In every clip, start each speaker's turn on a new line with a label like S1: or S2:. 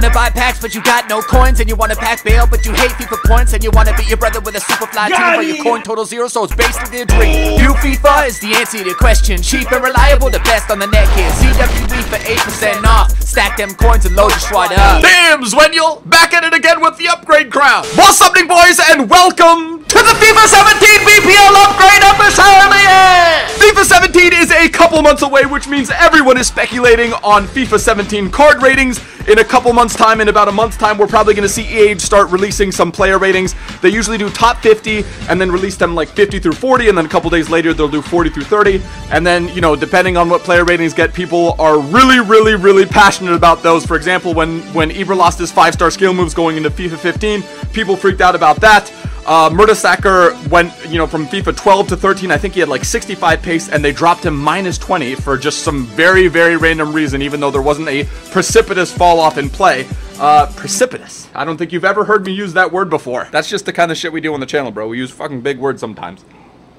S1: wanna buy packs, but you got no coins, and you wanna pack Bale, but you hate FIFA points, and you wanna beat your brother with a super fly team, but your coin total zero, so it's basically a dream. New FIFA is the answer to your question. Cheap and reliable, the best on the net here. ZWE for 8% off. Stack them coins and load your SWAT up.
S2: Bam, Zwenyel, back at it again with the upgrade crown. What's up, boys, and welcome to the FIFA 17 BPL upgrade episode, yeah! FIFA 17 is a couple months away, which means everyone is speculating on FIFA 17 card ratings. In a couple months' time, in about a month's time, we're probably going to see EA start releasing some player ratings. They usually do top 50 and then release them like 50 through 40, and then a couple days later, they'll do 40 through 30. And then, you know, depending on what player ratings get, people are really, really, really passionate about those. For example, when, when Ibra lost his five star skill moves going into FIFA 15, people freaked out about that. Uh, Mertesacker went, you know, from FIFA 12 to 13. I think he had like 65 pace, and they dropped him minus 20 for just some very, very random reason, even though there wasn't a precipitous fall off in play. Uh, precipitous. I don't think you've ever heard me use that word before. That's just the kind of shit we do on the channel, bro. We use fucking big words sometimes.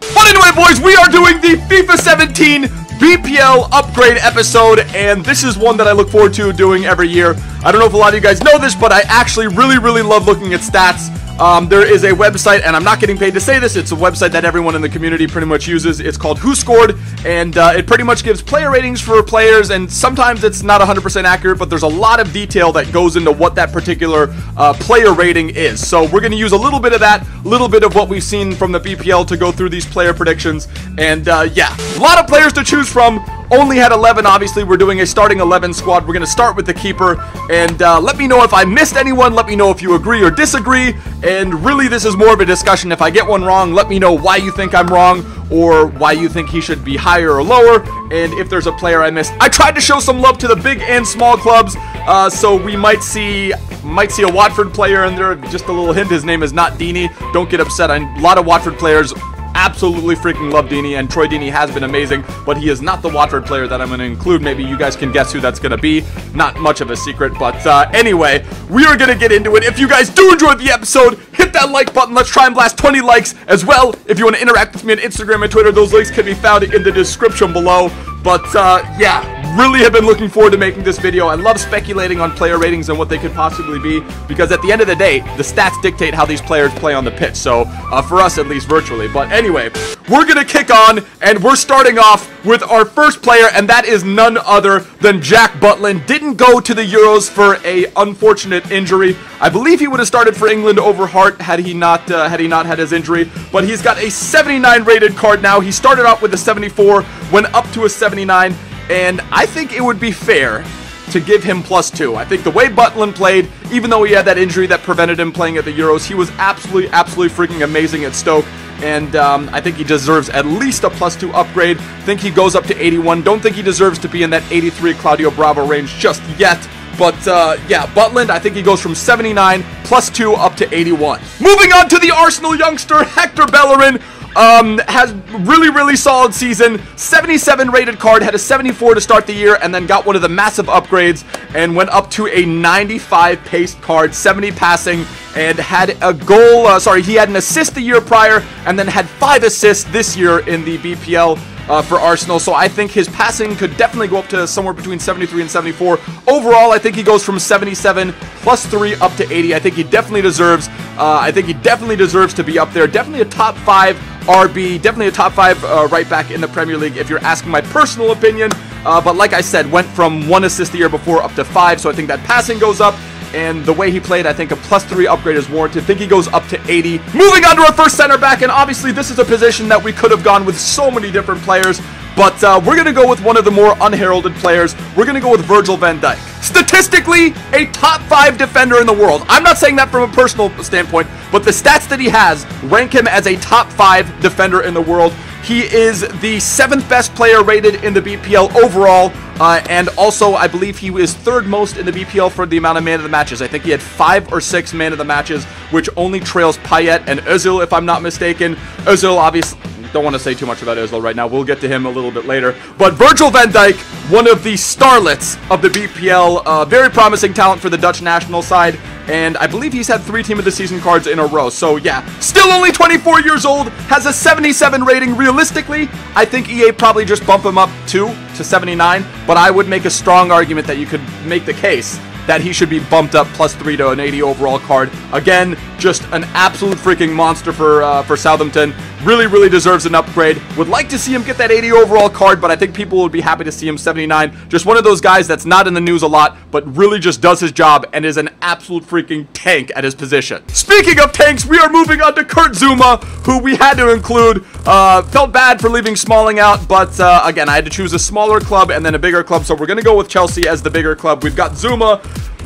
S2: But anyway, boys, we are doing the FIFA 17 BPL upgrade episode, and this is one that I look forward to doing every year. I don't know if a lot of you guys know this, but I actually really, really love looking at stats. Um, there is a website, and I'm not getting paid to say this. It's a website that everyone in the community pretty much uses. It's called Who Scored, and uh, it pretty much gives player ratings for players. And sometimes it's not 100% accurate, but there's a lot of detail that goes into what that particular uh, player rating is. So we're going to use a little bit of that, a little bit of what we've seen from the BPL to go through these player predictions. And uh, yeah, a lot of players to choose from. Only had 11, obviously. We're doing a starting 11 squad. We're going to start with the keeper. And uh, let me know if I missed anyone. Let me know if you agree or disagree. And really, this is more of a discussion. If I get one wrong, let me know why you think I'm wrong or why you think he should be higher or lower. And if there's a player I missed, I tried to show some love to the big and small clubs. Uh, so we might see might see a Watford player in there. Just a little hint, his name is not Deeney. Don't get upset. A lot of Watford players absolutely freaking love Deeney, and Troy Deeney has been amazing, but he is not the Watford player that I'm going to include. Maybe you guys can guess who that's going to be. Not much of a secret, but uh, anyway, we are going to get into it. If you guys do enjoy the episode, hit that like button. Let's try and blast 20 likes as well. If you want to interact with me on Instagram and Twitter, those links can be found in the description below. But uh, yeah, really have been looking forward to making this video. I love speculating on player ratings and what they could possibly be because at the end of the day, the stats dictate how these players play on the pitch. So uh, for us, at least virtually. But anyway, we're going to kick on and we're starting off with our first player and that is none other than Jack Butland. Didn't go to the Euros for a unfortunate injury. I believe he would have started for England over Hart had he not uh, had he not had his injury. But he's got a 79 rated card now. He started out with a 74, went up to a 79, and I think it would be fair to give him plus two. I think the way Butland played, even though he had that injury that prevented him playing at the Euros, he was absolutely, absolutely freaking amazing at Stoke. And um, I think he deserves at least a plus two upgrade. Think he goes up to 81. Don't think he deserves to be in that 83 Claudio Bravo range just yet. But uh, yeah, Butland, I think he goes from 79 plus 2 up to 81. Moving on to the Arsenal youngster, Hector Bellerin. Um, has really, really solid season. 77 rated card, had a 74 to start the year, and then got one of the massive upgrades and went up to a 95 pace card, 70 passing, and had a goal. Uh, sorry, he had an assist the year prior, and then had five assists this year in the BPL uh, for Arsenal. So I think his passing could definitely go up to somewhere between 73 and 74. Overall, I think he goes from 77 plus 3 up to 80. I think he definitely deserves, uh, I think he definitely deserves to be up there. Definitely a top 5 RB, definitely a top 5 uh, right back in the Premier League if you're asking my personal opinion. Uh, but like I said, went from 1 assist the year before up to 5, so I think that passing goes up and the way he played, I think a plus three upgrade is warranted. think he goes up to 80. Moving on to our first center back, and obviously this is a position that we could have gone with so many different players, but uh, we're going to go with one of the more unheralded players. We're going to go with Virgil van Dijk. Statistically, a top five defender in the world. I'm not saying that from a personal standpoint, but the stats that he has rank him as a top five defender in the world. He is the seventh best player rated in the BPL overall, uh, and also I believe he was third most in the BPL for the amount of man of the matches. I think he had five or six man of the matches, which only trails Payet and Özil, if I'm not mistaken. Özil, obviously, don't want to say too much about Özil right now. We'll get to him a little bit later. But Virgil van Dijk, one of the starlets of the BPL, uh, very promising talent for the Dutch national side. And I believe he's had three Team of the Season cards in a row. So yeah, still only 24 years old, has a 77 rating. Realistically, I think EA probably just bump him up two to 79. But I would make a strong argument that you could make the case that he should be bumped up plus three to an 80 overall card. Again, just an absolute freaking monster for uh, for Southampton. Really, really deserves an upgrade. Would like to see him get that 80 overall card, but I think people would be happy to see him 79. Just one of those guys that's not in the news a lot, but really just does his job and is an absolute freaking tank at his position. Speaking of tanks, we are moving on to Kurt Zouma, who we had to include. Uh, felt bad for leaving Smalling out, but uh, again, I had to choose a smaller club and then a bigger club, so we're going to go with Chelsea as the bigger club. We've got Zuma.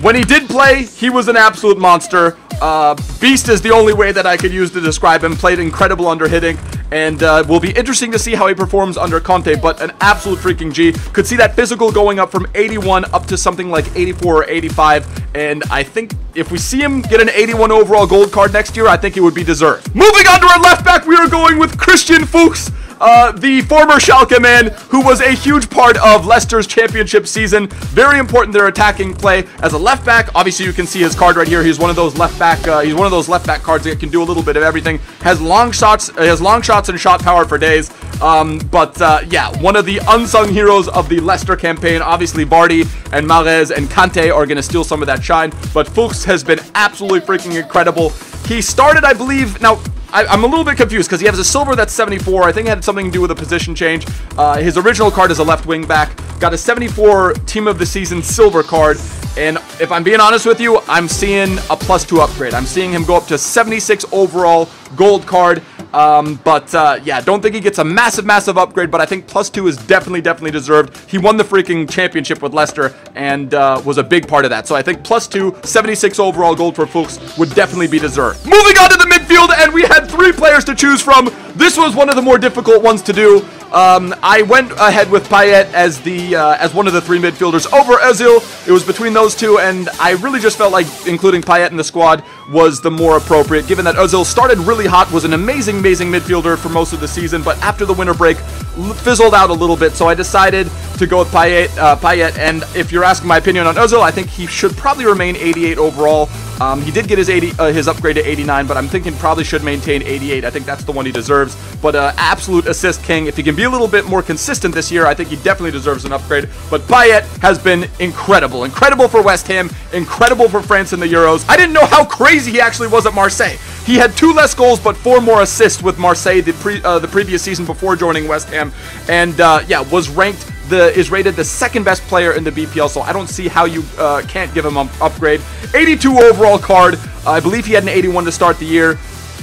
S2: When he did play, he was an absolute monster. Uh, beast is the only way that I could use to describe him. Played incredible under Hiddink, and uh, will be interesting to see how he performs under Conte, but an absolute freaking G. Could see that physical going up from 81 up to something like 84 or 85, and I think if we see him get an 81 overall gold card next year, I think it would be deserved. Moving on to our left back, we are going with Christian Fuchs. Uh, the former Schalke man who was a huge part of Leicester's championship season. Very important their attacking play as a left back. Obviously, you can see his card right here. He's one of those left back. Uh, he's one of those left back cards that can do a little bit of everything. Has long shots. Uh, has long shots and shot power for days. Um, but uh, yeah, one of the unsung heroes of the Leicester campaign. Obviously, Vardy and Mahrez and Kante are going to steal some of that shine. But Fuchs has been absolutely freaking incredible. He started, I believe. Now, I, am a little bit confused because he has a silver that's 74. I think it had something to do with a position change. Uh, his original card is a left wing back. Got a 74 Team of the Season silver card. And if I'm being honest with you, I'm seeing a plus two upgrade. I'm seeing him go up to 76 overall gold card. Um, but uh, yeah, don't think he gets a massive, massive upgrade, but I think plus two is definitely, definitely deserved. He won the freaking championship with Leicester and uh, was a big part of that. So I think plus two, 76 overall gold for Fuchs would definitely be deserved. Moving on to the midfield, and we had three players to choose from. This was one of the more difficult ones to do. Um, I went ahead with Payet as the uh, as one of the three midfielders over Ozil. It was between those two, and I really just felt like including Payet in the squad was the more appropriate, given that Ozil started really hot, was an amazing, amazing midfielder for most of the season, but after the winter break, fizzled out a little bit. So I decided to go with Payet. Uh, Payet, and if you're asking my opinion on Ozil, I think he should probably remain 88 overall. Um, he did get his 80, uh, his upgrade to 89, but I'm thinking probably should maintain 88. I think that's the one he deserves. But uh, absolute assist king. If he can be a little bit more consistent this year, I think he definitely deserves an upgrade. But Payet has been incredible. Incredible for West Ham. Incredible for France in the Euros. I didn't know how crazy he actually was at Marseille. He had two less goals, but four more assists with Marseille the, pre, uh, the previous season before joining West Ham. And uh, yeah, was ranked the is rated the second best player in the BPL, so I don't see how you uh, can't give him an upgrade. 82 overall card. Uh, I believe he had an 81 to start the year.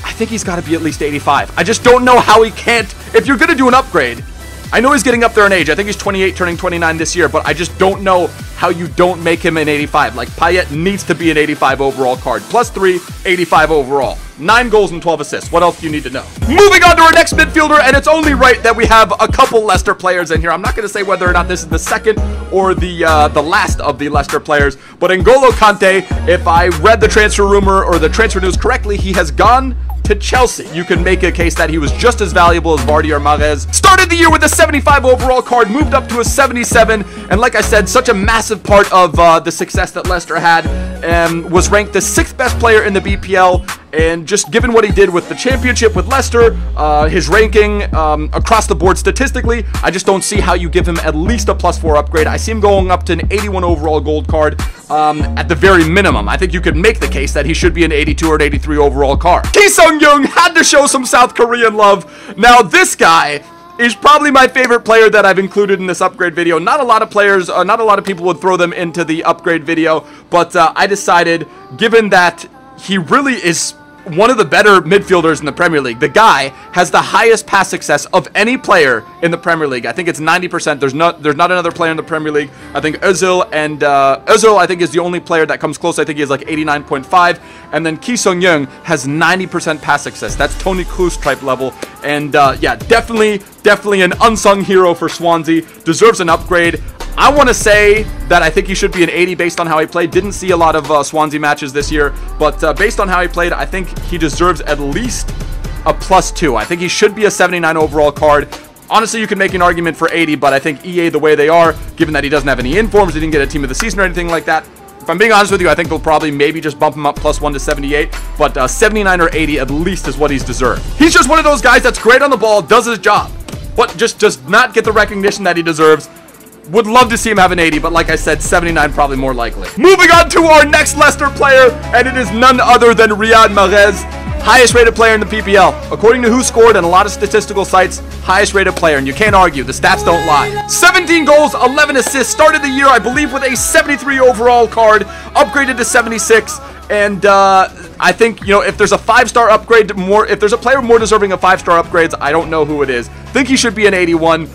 S2: I think he's got to be at least 85. I just don't know how he can't. If you're going to do an upgrade, I know he's getting up there in age. I think he's 28, turning 29 this year, but I just don't know how you don't make him an 85. Like, Payet needs to be an 85 overall card. Plus 3, 85 overall. 9 goals and 12 assists. What else do you need to know? Moving on to our next midfielder, and it's only right that we have a couple Leicester players in here. I'm not going to say whether or not this is the second or the uh, the last of the Leicester players, but N'Golo Kante, if I read the transfer rumor or the transfer news correctly, he has gone to Chelsea. You can make a case that he was just as valuable as Vardy or Mahrez. Started the year with a 75 overall card, moved up to a 77, and like I said, such a massive part of uh, the success that Leicester had, um, was ranked the sixth best player in the BPL, and just given what he did with the championship with Leicester, uh, his ranking um, across the board statistically, I just don't see how you give him at least a plus four upgrade. I see him going up to an 81 overall gold card um, at the very minimum. I think you could make the case that he should be an 82 or an 83 overall card. Ki Sung Young had to show some South Korean love. Now, this guy is probably my favorite player that I've included in this upgrade video. Not a lot of players, uh, not a lot of people would throw them into the upgrade video, but uh, I decided, given that he really is one of the better midfielders in the Premier League. The guy has the highest pass success of any player in the Premier League. I think it's 90%. There's not there's not another player in the Premier League. I think Ozil and uh, Ozil I think is the only player that comes close. I think he has like 89.5, and then Ki Sung Young has 90% pass success. That's Tony Kroos type level, and uh, yeah, definitely definitely an unsung hero for Swansea. Deserves an upgrade. I want to say that I think he should be an 80 based on how he played. Didn't see a lot of uh, Swansea matches this year, but uh, based on how he played, I think he deserves at least a plus two. I think he should be a 79 overall card. Honestly, you can make an argument for 80, but I think EA, the way they are, given that he doesn't have any informs, he didn't get a team of the season or anything like that, if I'm being honest with you, I think they'll probably maybe just bump him up plus one to 78, but uh, 79 or 80 at least is what he's deserved. He's just one of those guys that's great on the ball, does his job, but just does not get the recognition that he deserves Would love to see him have an 80, but like I said, 79 probably more likely. Moving on to our next Leicester player, and it is none other than Riyad Mahrez. Highest rated player in the BPL. According to WhoScored and a lot of statistical sites, highest rated player, and you can't argue. The stats don't lie. 17 goals, 11 assists. Started the year, I believe, with a 73 overall card, upgraded to 76. And uh, I think, you know, if there's a five-star upgrade, more if there's a player more deserving of five-star upgrades, I don't know who it is. Think he should be an 81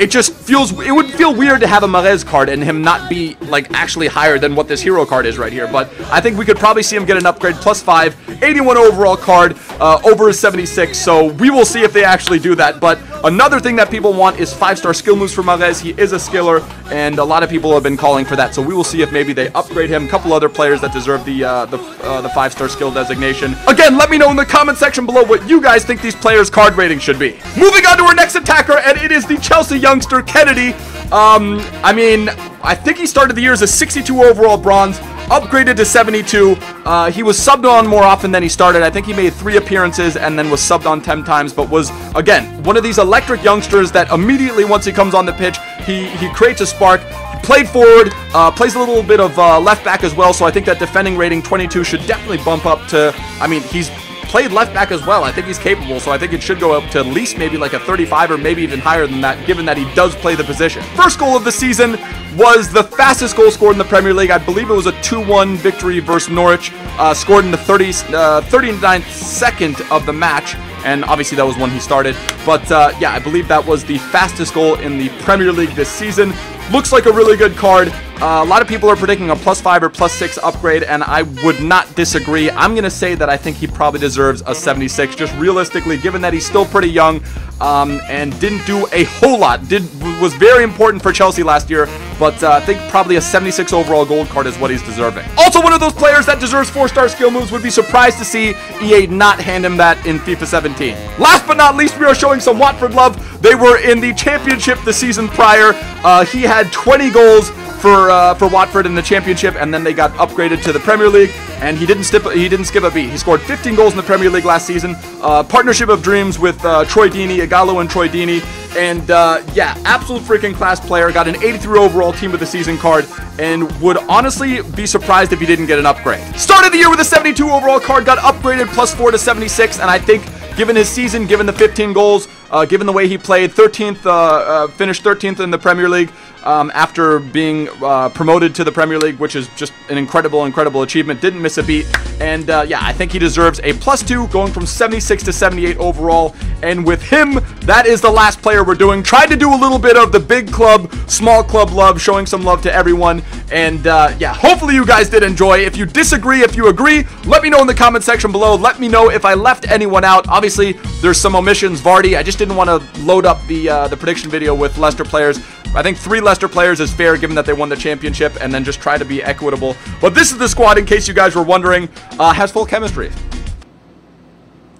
S2: it just feels it would feel weird to have a Mahrez card and him not be like actually higher than what this hero card is right here but I think we could probably see him get an upgrade plus 5 81 overall card uh, over a 76 so we will see if they actually do that but another thing that people want is 5 star skill moves for Mahrez he is a skiller and a lot of people have been calling for that. So we will see if maybe they upgrade him. A couple other players that deserve the uh, the, uh, the 5 star skill designation. Again let me know in the comment section below what you guys think these players card rating should be. Moving on to our next attacker and it is the Chelsea youngster Kenedy. Um, I mean, I think he started the year as a 62 overall bronze, upgraded to 72. Uh, he was subbed on more often than he started. I think he made three appearances and then was subbed on 10 times, but was, again, one of these electric youngsters that immediately, once he comes on the pitch, he, he creates a spark. He played forward, uh, plays a little bit of uh, left back as well, so I think that defending rating 22 should definitely bump up to, I mean, he's played left back as well. I think he's capable, so I think it should go up to at least maybe like a 35 or maybe even higher than that, given that he does play the position. First goal of the season was the fastest goal scored in the Premier League. I believe it was a 2-1 victory versus Norwich, uh, scored in the 30, uh, 39th second of the match and obviously that was when he started. But uh, yeah, I believe that was the fastest goal in the Premier League this season. Looks like a really good card. Uh, a lot of people are predicting a plus 5 or plus 6 upgrade, and I would not disagree. I'm going to say that I think he probably deserves a 76, just realistically, given that he's still pretty young um, and didn't do a whole lot. Did Was very important for Chelsea last year, but uh, I think probably a 76 overall gold card is what he's deserving. Also, one of those players that deserves 4-star skill moves would be surprised to see EA not hand him that in FIFA 17. Last but not least, we are showing some Watford love. They were in the championship the season prior. Uh, he had 20 goals for uh, for Watford in the championship, and then they got upgraded to the Premier League. And he didn't skip he didn't skip a beat. He scored 15 goals in the Premier League last season. Uh, partnership of dreams with uh, Troy Deeney, Ighalo, and Troy Deeney. And uh, yeah, absolute freaking class player. Got an 83 overall team of the season card, and would honestly be surprised if he didn't get an upgrade. Started the year with a 72 overall card, got upgraded plus four to 76, and I think given his season, given the 15 goals, uh, given the way he played, 13th, uh, uh, finished 13th in the Premier League um, after being uh, promoted to the Premier League, which is just an incredible, incredible achievement. Didn't miss a beat. And uh, yeah, I think he deserves a plus two, going from 76 to 78 overall. And with him, that is the last player we're doing. Tried to do a little bit of the big club, small club love, showing some love to everyone. And uh, yeah, hopefully you guys did enjoy. If you disagree, if you agree, let me know in the comment section below. Let me know if I left anyone out. Obviously, there's some omissions. Vardy, I just didn't want to load up the uh, the prediction video with Leicester players. I think three Leicester players is fair given that they won the championship and then just try to be equitable. But this is the squad, in case you guys were wondering, uh, has full chemistry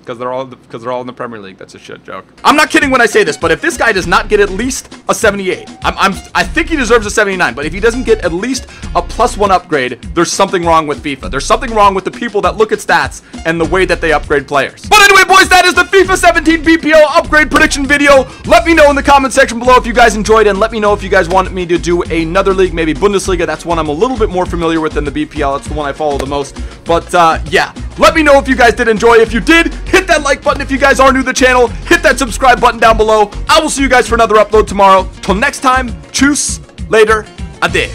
S2: because they're all because they're all in the Premier League. That's a shit joke. I'm not kidding when I say this, but if this guy does not get at least a 78, I'm, I'm I think he deserves a 79. But if he doesn't get at least a plus one upgrade, there's something wrong with FIFA. There's something wrong with the people that look at stats and the way that they upgrade players. But anyway, boys, that is the FIFA 17 BPL upgrade prediction video. Let me know in the comment section below if you guys enjoyed, and let me know if you guys want me to do another league, maybe Bundesliga. That's one I'm a little bit more familiar with than the BPL. That's the one I follow the most. But uh, yeah, let me know if you guys did enjoy. If you did, hit that like button. If you guys are new to the channel, hit that subscribe button down below. I will see you guys for another upload tomorrow. Till next time, choose later, ade.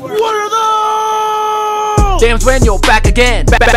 S1: What are those? James when you're back again. Back, back,